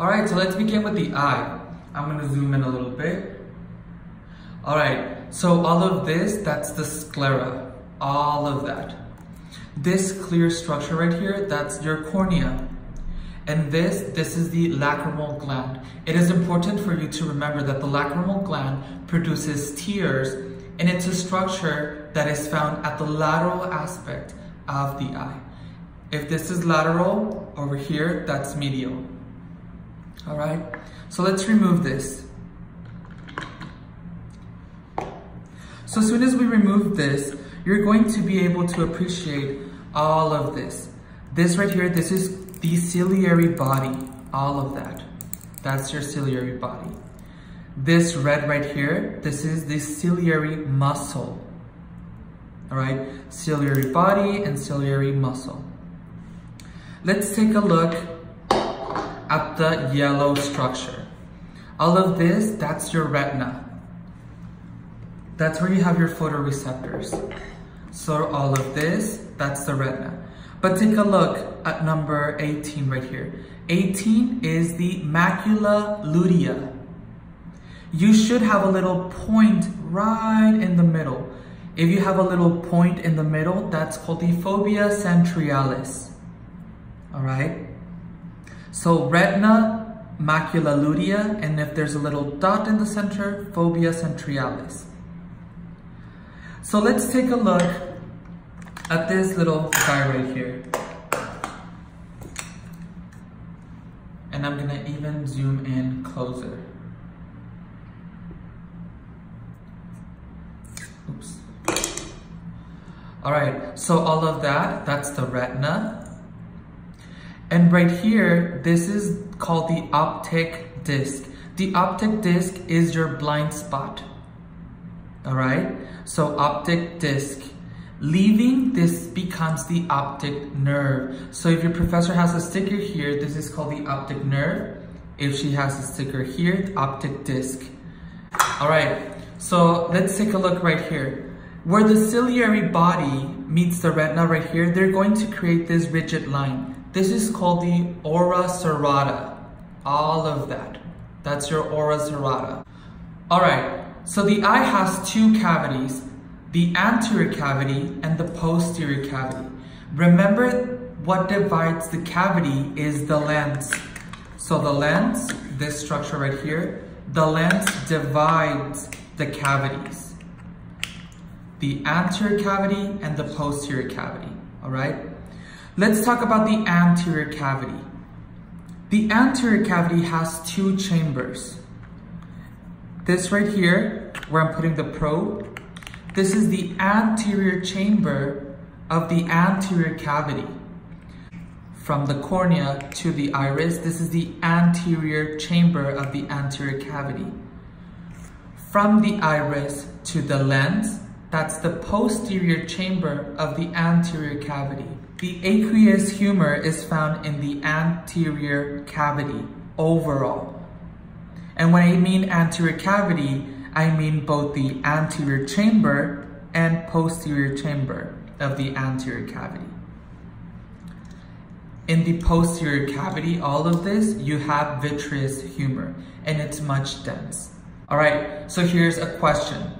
All right, so let's begin with the eye. I'm gonna zoom in a little bit. All right, so all of this, that's the sclera, all of that. This clear structure right here, that's your cornea. And this, this is the lacrimal gland. It is important for you to remember that the lacrimal gland produces tears and it's a structure that is found at the lateral aspect of the eye. If this is lateral over here, that's medial. All right, so let's remove this. So as soon as we remove this, you're going to be able to appreciate all of this. This right here, this is the ciliary body, all of that. That's your ciliary body. This red right here, this is the ciliary muscle. All right, ciliary body and ciliary muscle. Let's take a look at the yellow structure. All of this, that's your retina. That's where you have your photoreceptors. So all of this, that's the retina. But take a look at number 18 right here. 18 is the macula lutea. You should have a little point right in the middle. If you have a little point in the middle, that's called the fovea centralis. All right? So retina, macula lutea, and if there's a little dot in the center, fovea centralis. So let's take a look at this little guy right here. And I'm gonna even zoom in closer. Oops. All right, so all of that, that's the retina. And right here, this is called the optic disc. The optic disc is your blind spot. All right, so optic disc. Leaving, this becomes the optic nerve. So if your professor has a sticker here, this is called the optic nerve. If she has a sticker here, optic disc. All right, so let's take a look right here. Where the ciliary body meets the retina right here, they're going to create this rigid line. This is called the ora serrata. All of that. That's your ora serrata. All right, so the eye has two cavities the anterior cavity and the posterior cavity. Remember what divides the cavity is the lens. So the lens, this structure right here, the lens divides the cavities. The anterior cavity and the posterior cavity, all right? Let's talk about the anterior cavity. The anterior cavity has two chambers. This right here, where I'm putting the probe, this is the anterior chamber of the anterior cavity. From the cornea to the iris, this is the anterior chamber of the anterior cavity. From the iris to the lens, that's the posterior chamber of the anterior cavity. The aqueous humor is found in the anterior cavity overall. And when I mean anterior cavity, I mean both the anterior chamber and posterior chamber of the anterior cavity. In the posterior cavity, all of this, you have vitreous humor and it's much dense. All right, so here's a question.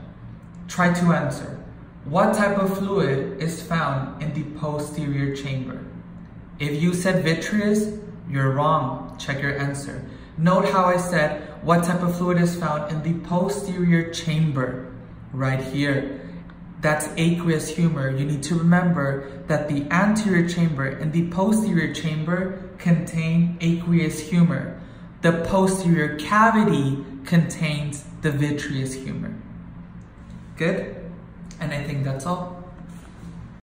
Try to answer. What type of fluid is found in the posterior chamber? If you said vitreous, you're wrong. Check your answer. Note how I said what type of fluid is found in the posterior chamber right here. That's aqueous humor. You need to remember that the anterior chamber and the posterior chamber contain aqueous humor. The posterior cavity contains the vitreous humor. Good? And I think that's all.